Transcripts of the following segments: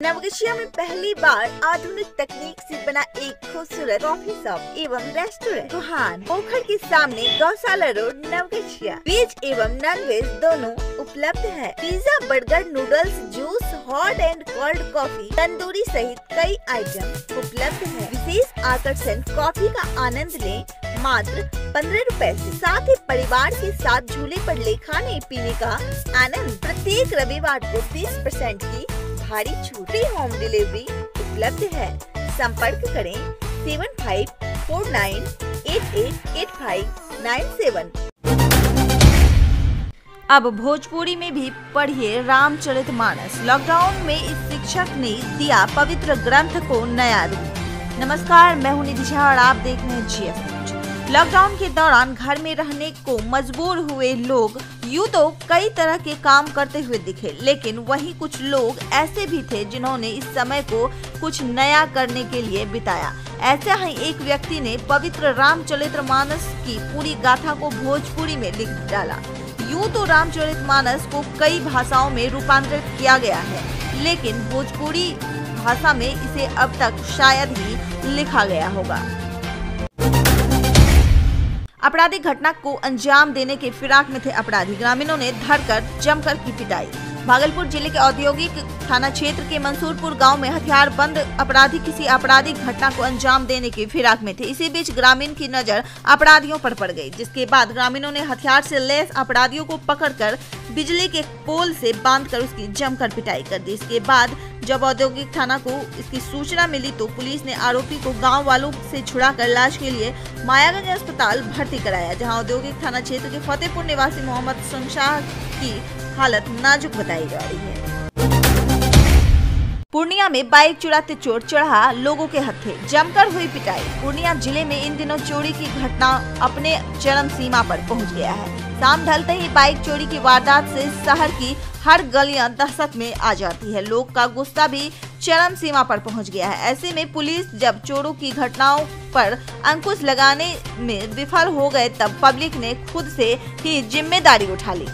नवगछिया में पहली बार आधुनिक तकनीक से बना एक खूबसूरत कॉफ़ी शॉप एवं रेस्टोरेंट सुहान पोखर के सामने गौशाला रोड, नवगछिया। वेज एवं नॉन वेज दोनों उपलब्ध है। Pizza, burger, noodles, juice, hot and cold coffee, tandoori सहित कई आइटम उपलब्ध है। विशेष आकर्षण कॉफ़ी का आनंद लें मात्र पंद्रह रूपए ऐसी साथ ही परिवार के साथ झूले पर ले खाने पीने का आनंद प्रत्येक रविवार को 20 परसेंट की भारी छूट फ्री होम डिलीवरी उपलब्ध है। संपर्क करें seven five four nine eight eight eight five nine seven अब भोजपुरी में भी पढ़िए रामचरित मानस। लॉकडाउन में इस शिक्षक ने दिया पवित्र ग्रंथ को नया रूप। नमस्कार, मैं हूँ निधि और आप देख रहे हैं जीएफ लॉकडाउन के दौरान घर में रहने को मजबूर हुए लोग, यूँ तो कई तरह के काम करते हुए दिखे, लेकिन वहीं कुछ लोग ऐसे भी थे जिन्होंने इस समय को कुछ नया करने के लिए बिताया। ऐसे ही एक व्यक्ति ने पवित्र रामचरित मानस की पूरी गाथा को भोजपुरी में लिख डाला। यूँ तो रामचरित मानस को कई भाषाओं में रूपांतरित किया गया है, लेकिन भोजपुरी भाषा में इसे अब तक शायद ही लिखा गया होगा। आपराधिक घटना को अंजाम देने के फिराक में थे अपराधी। ग्रामीणों ने धरकर जमकर की पिटाई। भागलपुर ज़िले के औद्योगिक थाना क्षेत्र के मंसूरपुर गाँव में हथियार बंद अपराधी किसी आपराधिक घटना को अंजाम देने के फिराक में थे। इसी बीच ग्रामीण की नज़र अपराधियों पर पड़ गई, जिसके बाद ग्रामीणों ने हथियार से लैस अपराधियों को पकड़कर बिजली के पोल से बांधकर उसकी जमकर पिटाई कर दी। इसके बाद जब औद्योगिक थाना को इसकी सूचना मिली तो पुलिस ने आरोपी को गाँव वालों से छुड़ाकर लाश के लिए मायागंज अस्पताल भर्ती कराया, जहाँ औद्योगिक थाना क्षेत्र के फतेहपुर निवासी मोहम्मद शमशाह की हालत नाजुक बताई जा रही है। पूर्णिया में बाइक चुराते चोर चढ़ा लोगों के हथे जमकर हुई पिटाई। पूर्णिया ज़िले में इन दिनों चोरी की घटना अपने चरम सीमा पर पहुँच गया है। शाम ढलते ही बाइक चोरी की वारदात से शहर की हर गलियाँ दहशत में आ जाती है। लोग का गुस्सा भी चरम सीमा पर पहुँच गया है। ऐसे में पुलिस जब चोरों की घटनाओं पर अंकुश लगाने में विफल हो गए, तब पब्लिक ने खुद से ही ज़िम्मेदारी उठा ली।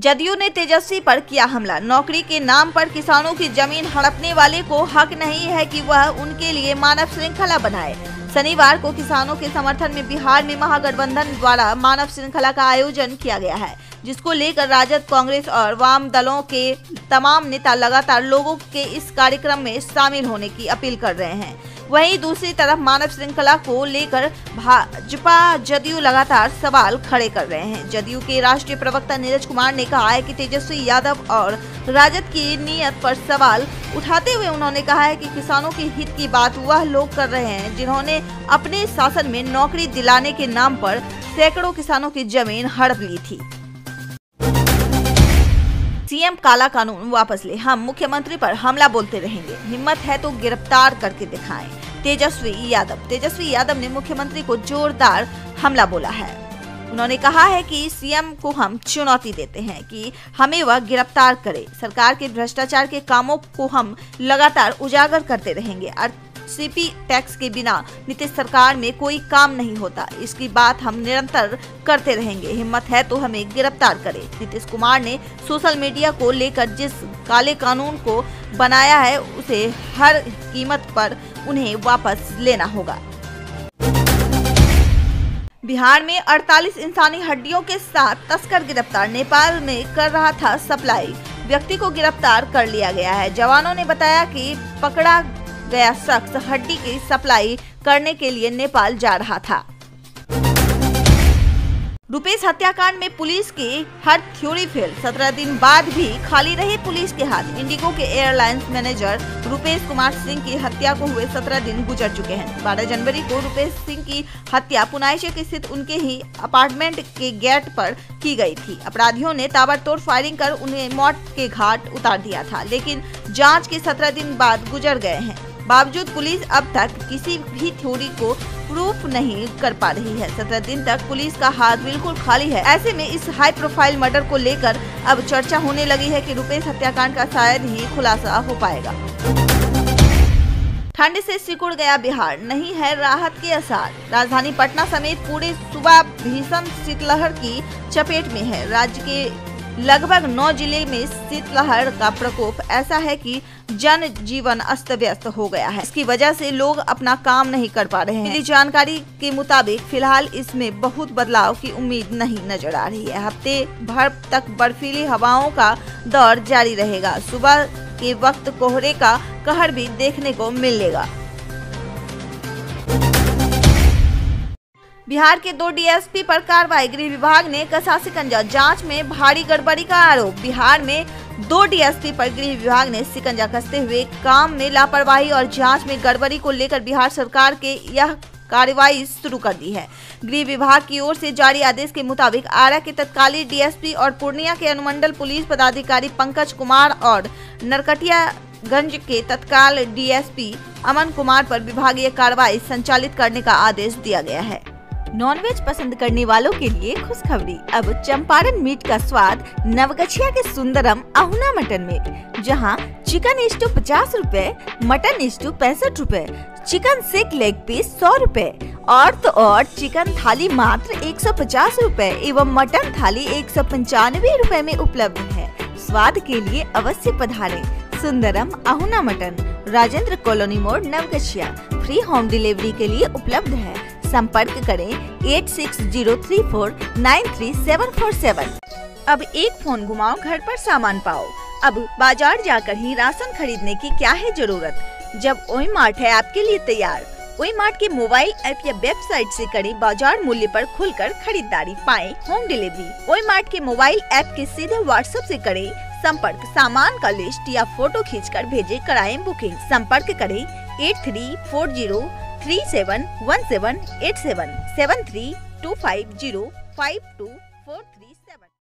जदयू ने तेजस्वी पर किया हमला। नौकरी के नाम पर किसानों की ज़मीन हड़पने वाले को हक नहीं है कि वह उनके लिए मानव श्रृंखला बनाए। शनिवार को किसानों के समर्थन में बिहार में महागठबंधन द्वारा मानव श्रृंखला का आयोजन किया गया है, जिसको लेकर राजद, कांग्रेस और वाम दलों के तमाम नेता लगातार लोगों के इस कार्यक्रम में शामिल होने की अपील कर रहे हैं। वहीं दूसरी तरफ़ मानव श्रृंखला को लेकर भाजपा जदयू लगातार सवाल खड़े कर रहे हैं। जदयू के राष्ट्रीय प्रवक्ता नीरज कुमार ने कहा है कि तेजस्वी यादव और राजद की नीयत पर सवाल उठाते हुए उन्होंने कहा है कि किसानों के हित की बात वह लोग कर रहे हैं जिन्होंने अपने शासन में नौकरी दिलाने के नाम पर सैकड़ों किसानों की ज़मीन हड़प ली थी। सीएम काला कानून वापस ले। हम मुख्यमंत्री पर हमला बोलते रहेंगे। हिम्मत है तो गिरफ़्तार करके दिखाएँ। तेजस्वी यादव। तेजस्वी यादव ने मुख्यमंत्री को जोरदार हमला बोला है। उन्होंने कहा है कि सीएम को हम चुनौती देते हैं कि हमें वह गिरफ़्तार करे। सरकार के भ्रष्टाचार के कामों को हम लगातार उजागर करते रहेंगे, और सीपी टैक्स के बिना नीतीश सरकार में कोई काम नहीं होता। इसकी बात हम निरंतर करते रहेंगे। हिम्मत है तो हमें गिरफ़्तार करें। नीतीश कुमार ने सोशल मीडिया को लेकर जिस काले कानून को बनाया है, उसे हर कीमत पर उन्हें वापस लेना होगा। बिहार में 48 इंसानी हड्डियों के साथ तस्कर गिरफ़्तार। नेपाल में कर रहा था सप्लाई। व्यक्ति को गिरफ़्तार कर लिया गया है। जवानों ने बताया कि पकड़ा गया शख्स हड्डी की सप्लाई करने के लिए नेपाल जा रहा था। रुपेश हत्याकांड में पुलिस की हर थ्योरी फेल। सत्रह दिन बाद भी खाली रही पुलिस के हाथ। इंडिगो के एयरलाइंस मैनेजर रुपेश कुमार सिंह की हत्या को हुए सत्रह दिन गुजर चुके हैं। बारह जनवरी को रुपेश सिंह की हत्या पुनाइशे स्थित उनके ही अपार्टमेंट के गेट पर की गई थी। अपराधियों ने ताबड़तोड़ फायरिंग कर उन्हें मौत के घाट उतार दिया था, लेकिन जाँच के सत्रह दिन बाद गुजर गए हैं। बावजूद पुलिस अब तक किसी भी थ्योरी को प्रूफ नहीं कर पा रही है। सत्रह दिन तक पुलिस का हाथ बिल्कुल खाली है। ऐसे में इस हाई प्रोफ़ाइल मर्डर को लेकर अब चर्चा होने लगी है कि रुपेश हत्याकांड का शायद ही खुलासा हो पाएगा। ठंड से सिकुड़ गया बिहार। नहीं है राहत के आसार। राजधानी पटना समेत पूरे सुबह भीषण शीतलहर की चपेट में है। राज्य के लगभग नौ ज़िले में शीतलहर का प्रकोप। ऐसा है कि जन जीवन अस्त व्यस्त हो गया है। इसकी वजह से लोग अपना काम नहीं कर पा रहे हैं। मिली जानकारी के मुताबिक, फ़िलहाल इसमें बहुत बदलाव की उम्मीद नहीं नज़र आ रही है। हफ़्ते भर तक बर्फीली हवाओं का दौर जारी रहेगा। सुबह के वक्त कोहरे का कहर भी देखने को मिलेगा। बिहार के दो डीएसपी पर कार्रवाई। गृह विभाग ने कसा सिकंजा जाँच में भारी गड़बड़ी का आरोप। बिहार में दो डीएसपी पर गृह विभाग ने सिकंजा कसते हुए काम में लापरवाही और जाँच में गड़बड़ी को लेकर बिहार सरकार के यह कार्रवाई शुरू कर दी है। गृह विभाग की ओर से जारी आदेश के मुताबिक आरा के तत्कालीन डीएसपी और पूर्णिया के अनुमंडल पुलिस पदाधिकारी पंकज कुमार और नरकटियागंज के तत्काल डीएसपी अमन कुमार पर विभागीय कार्रवाई संचालित करने का आदेश दिया गया है। नॉनवेज पसंद करने वालों के लिए खुशखबरी। अब चंपारण मीट का स्वाद नवगछिया के सुंदरम अहुना मटन में, जहाँ चिकन स्टू पचास रूपए, मटन स्टू पैंसठ रूपए, चिकन सिक लेग पीस सौ रूपए, और तो और चिकन थाली मात्र एक सौ पचास रूपए एवं मटन थाली एक सौ पंचानवे रूपए में उपलब्ध है। स्वाद के लिए अवश्य पधारें। सुंदरम अहुना मटन, राजेंद्र कॉलोनी मोड़ नवगछिया फ्री होम डिलीवरी के लिए उपलब्ध है। संपर्क करें eight six zero three four nine three seven four seven अब एक फ़ोन घुमाओ, घर पर सामान पाओ। अब बाज़ार जाकर ही राशन खरीदने की क्या है ज़रूरत? जब ओई मार्ट है आपके लिए तैयार। ओई मार्ट के मोबाइल ऐप या वेबसाइट से करें बाज़ार मूल्य पर खुलकर खरीदारी, पाए होम डिलीवरी ओई मार्ट के मोबाइल ऐप के सीधे व्हाट्सएप से करें संपर्क, सामान का लिस्ट या फ़ोटो खींचकर भेजे कराएँ बुकिंग संपर्क करें eight three four zero three seven one seven eight seven seven three two five zero five two four three